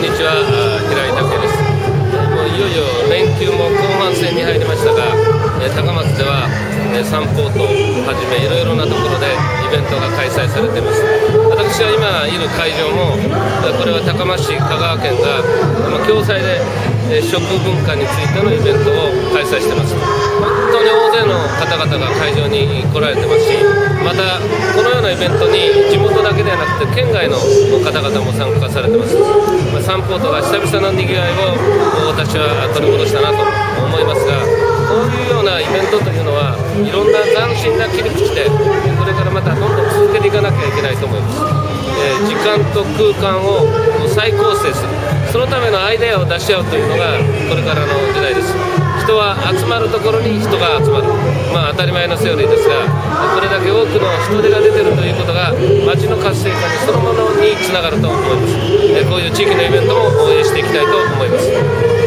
んにちは。平井武です。もういよいよ連休も後半戦に入りましたが高松では散歩とはじめいろいろなところでイベントが開催されています。私は今いる会場もこれは高松市香川県が共催で食文化についてのイベントを開催してます。本当に大勢の方々が会場に来られてますしまたこのようなイベントに地元だけではなくて県外の方々も参加されてます、まあ、サンポートが久々のにぎわいを私は取り戻したなと思いますがこういうようなイベントというのはいろんな斬新な切り口でこれからまたどんどん続けていかなきゃいけないと思います、えー、時間と空間を再構成するそのためのアイデアを出し合うというのがこれからの時代です人は集まるところに人が集まるまあ当たり前のセオリーですがこれだけ多くの人手が出てるということが街の活性化にそのものにつながると思います。こういう地域のイベントも応援していきたいと思います。